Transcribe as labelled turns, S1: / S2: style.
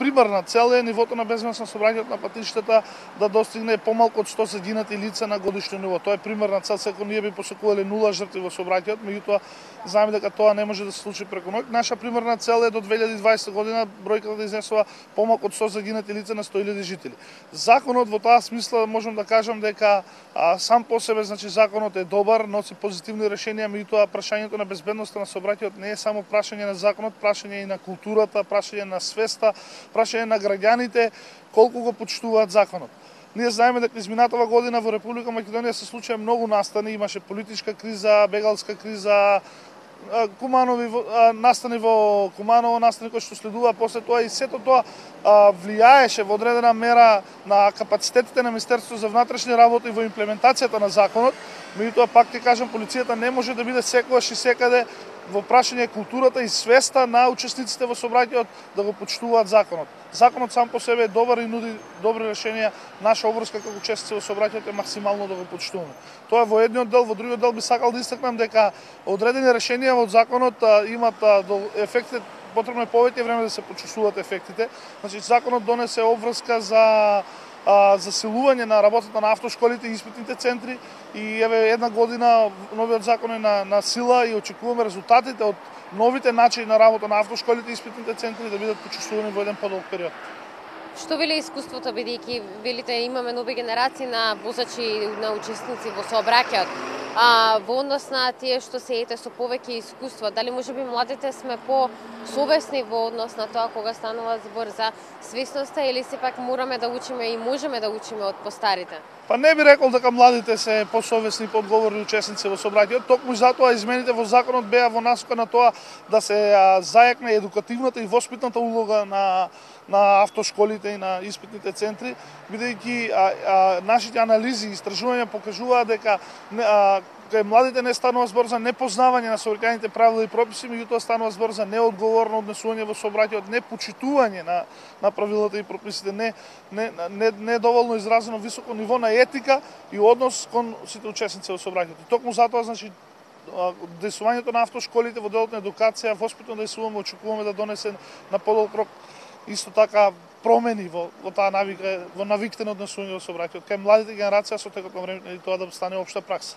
S1: примарна цел е нивото на безбедност на собранието на патиштата да достигне помалку од 100 загинати лица на годишно ниво. Тоа е примарна цел, секој ние би посекувале нула жртви во сообраќајот, меѓутоа знаеме дека тоа не може да се случи преку ноќ. Наша примарна цел е до 2020 година бројката да изнесува помалку од 100 загинати лица на 100.000 жители. Законот во таа смисла можам да кажам дека а, сам по себе значи законот е добар, носи позитивни решенија, меѓутоа прашањето на безбедноста на собранието не е само прашање на законот, прашање и на културата, прашање на свеста, прашање на граѓаните колку го почитуваат законот. Ние знаеме дека изминатава година во Република Македонија се случија многу настани, имаше политичка криза, бегалска криза, Куманови настани во Куманово, настани кои што следува после тоа и сето тоа влијаеше во одредена мера на капацитетите на Министерството за внатрешни работи во имплементацијата на законот, меѓутоа пак ти кажам полицијата не може да биде секогаш и секаде во прашање културата и свеста на учесниците во собраќајот да го почитуваат законот. Законот сам по себе е добар и нуди добри решенија. Наша обврска како учесници во собраќајот е максимално да го почитуваме. Тоа е во едниот дел, во другиот дел би сакал да истакнам дека одредени решенија во законот имат до ефектите потребно е повеќе време да се почувствуваат ефектите. Значи законот донесе обврска за а, засилување на работата на автошколите и испитните центри и еве една година новиот закон е на, на сила и очекуваме резултатите од новите начини на работа на автошколите и испитните центри да бидат почувствувани во еден подолг период.
S2: Што вели искуството, бидејќи велите имаме нови генерации на возачи на учесници во сообраќајот? А, во однос на тие што се ете со повеќе искуство, дали може би младите сме по совесни во однос на тоа кога станува збор за свесноста или сепак мораме да учиме и можеме да учиме од постарите?
S1: Па не би рекол дека младите се посовесни и подговорни учесници во собранието, токму затоа измените во законот беа во насока на тоа да се зајакне едукативната и воспитната улога на на автошколите и на испитните центри, бидејќи нашите анализи и истражувања покажуваат дека а, кај младите не станува збор за непознавање на сообраќајните правила и прописи, меѓутоа станува збор за неодговорно однесување во сообраќајот, непочитување на, на правилата и прописите, не, не, не, не доволно изразено високо ниво на етика и однос кон сите учесници во сообраќајот. Токму затоа, значи, десувањето на автошколите во делот на едукација, воспитно действуваме, да очекуваме да донесе на подолг рок исто така промени во, во таа навика, во навиките на однесување во сообраќајот. Кај младите генерација со текот на време тоа да стане општа пракса.